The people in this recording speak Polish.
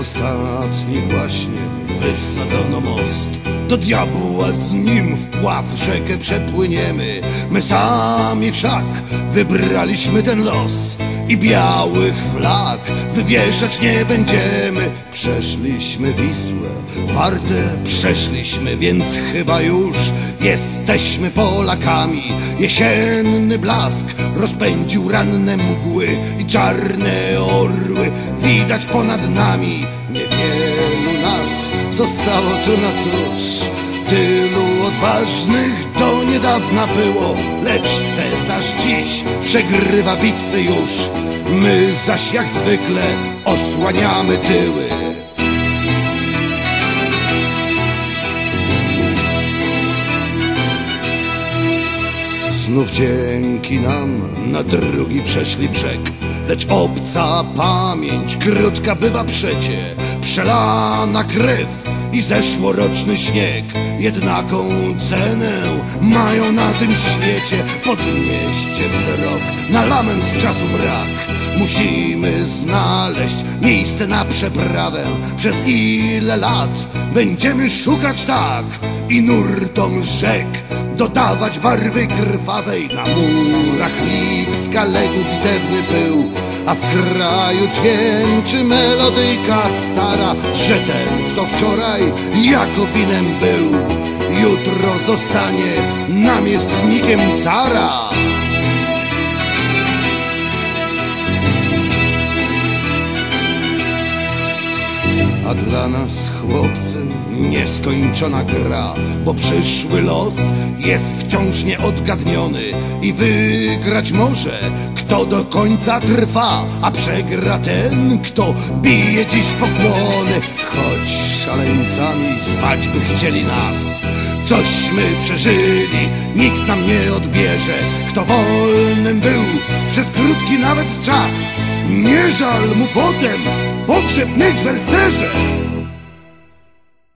Ostatni właśnie wysadzono most. Do diabła z nim wpław rzekę przepłyniemy. My sami wszak wybraliśmy ten los I białych flag wywieszać nie będziemy. Przeszliśmy Wisłę, Wartę przeszliśmy Więc chyba już jesteśmy Polakami. Jesienny blask rozpędził ranne mgły I czarne orły widać ponad nami. Niewielu nas zostało tu na cóż. Tylu odważnych do niedawna było Lecz cesarz dziś przegrywa bitwy już. My zaś jak zwykle osłaniamy tyły Znów dzięki nam na drugi przeszli brzeg. Lecz obca pamięć krótka bywa przecie Przelana krew i zeszłoroczny śnieg. Jednaką cenę mają na tym świecie Podnieście wzrok. Na lament czasu brak. Musimy znaleźć miejsce na przeprawę. Przez ile lat będziemy szukać tak I nurtom rzek. Dodawać barwy krwawej. Na murach Lipska legł bitewny pył A w kraju dźwięczy melodyjka stara Że ten, kto wczoraj Jakobinem był Jutro zostanie namiestnikiem cara. A dla nas, chłopcy, nieskończona gra Bo przyszły los jest wciąż nieodgadniony I wygrać może, kto do końca trwa A przegra ten, kto bije dziś pokłony. Choć szaleńcami zwać by chcieli nas Cośmy przeżyli, nikt nam nie odbierze Kto wolnym był przez krótki nawet czas. Nie żal mu potem pogrzeb mieć w Elsterze